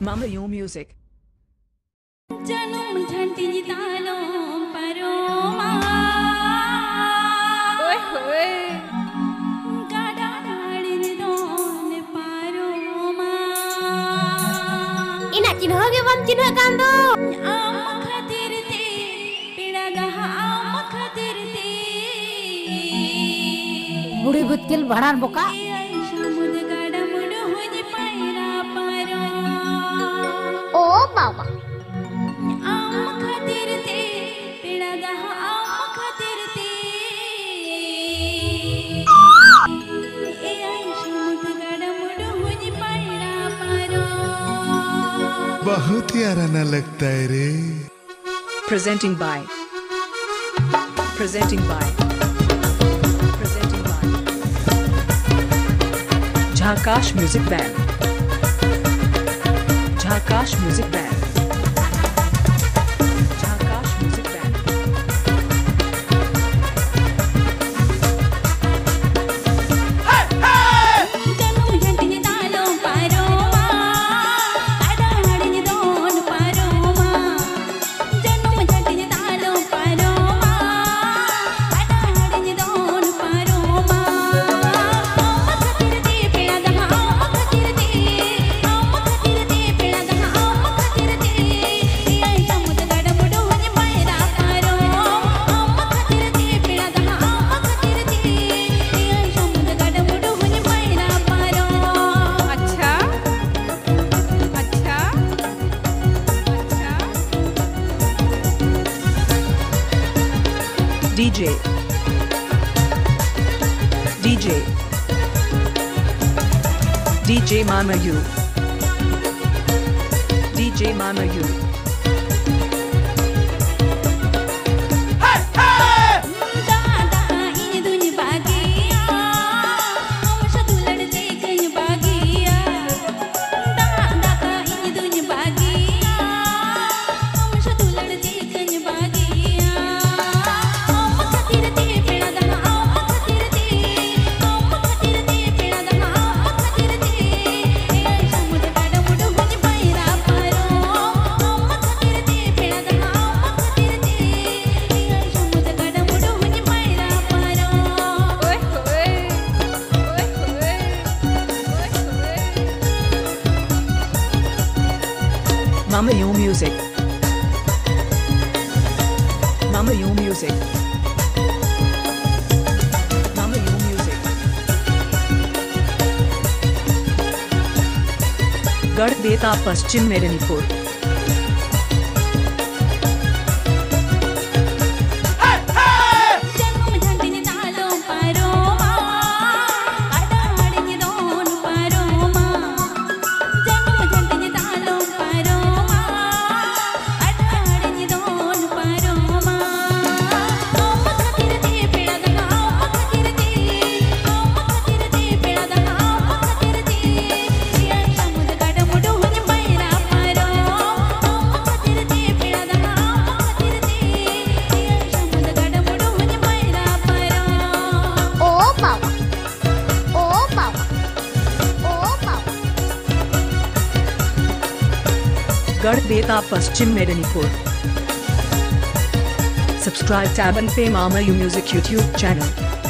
Mama Yo Music. Ina cinho ke wan cinho kando. Am khatir te, pida gaha am khatir te. বুড়ি গুতকেল ভাড়ার বোকা बहुत यारा ना लगता है रे। Presenting by presenting by presenting by Jhakash music band Jhakash music band DJ DJ DJ Mama You DJ Mama You Mama Yo Music. Mama Yo Music. Music. गढ़ देता Paschim Medinipur Garhbeta Paschim Medinipur subscribe tab and पे मामा U music YouTube channel.